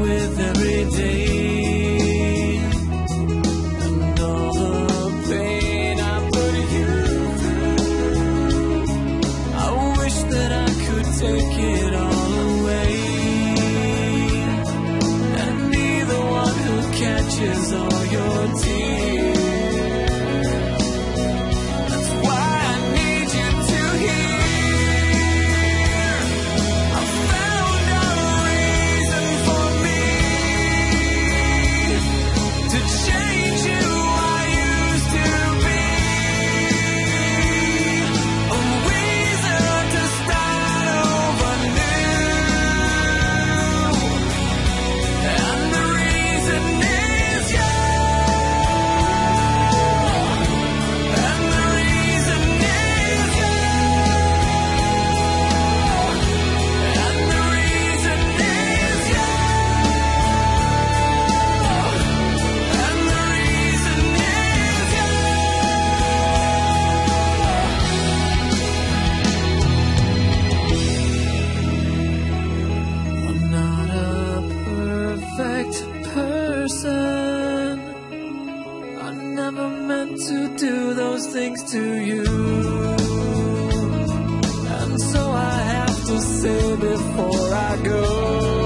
with every day and all the pain I put you through. I wish that I could take it all. say before I go?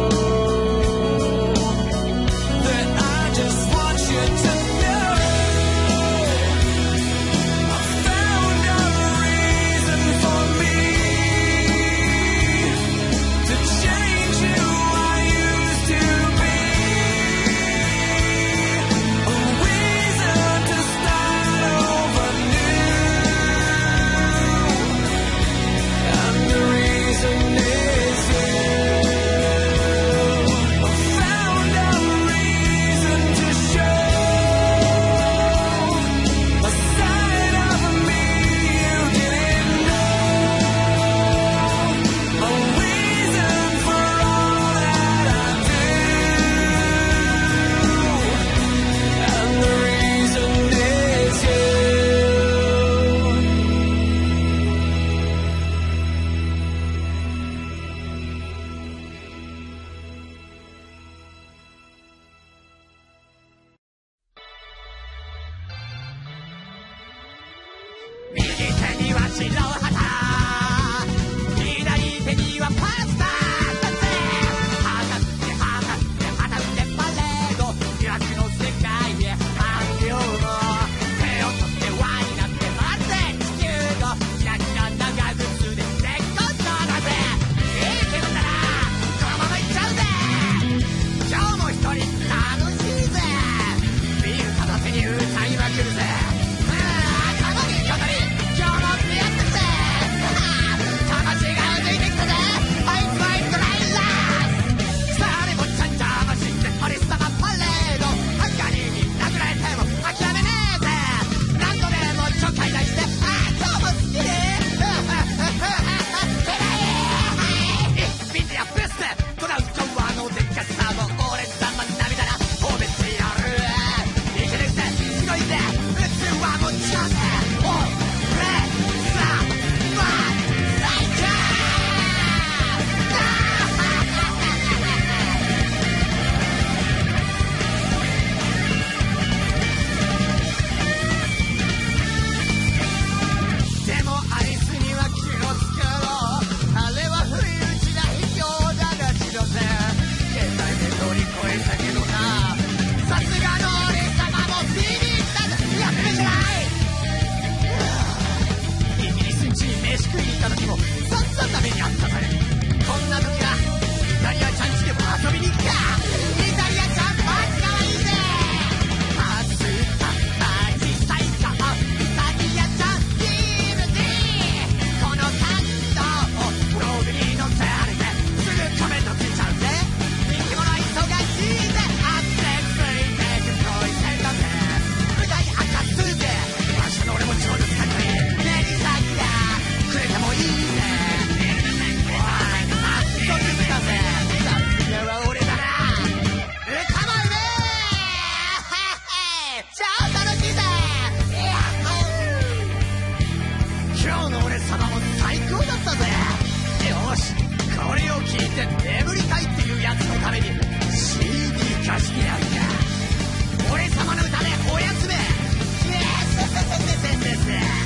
様も最高だったぜ。よしこれを聞いて眠りたいっていうやつのために CD 貸してやるか。俺様の歌でおやつめ。イエス。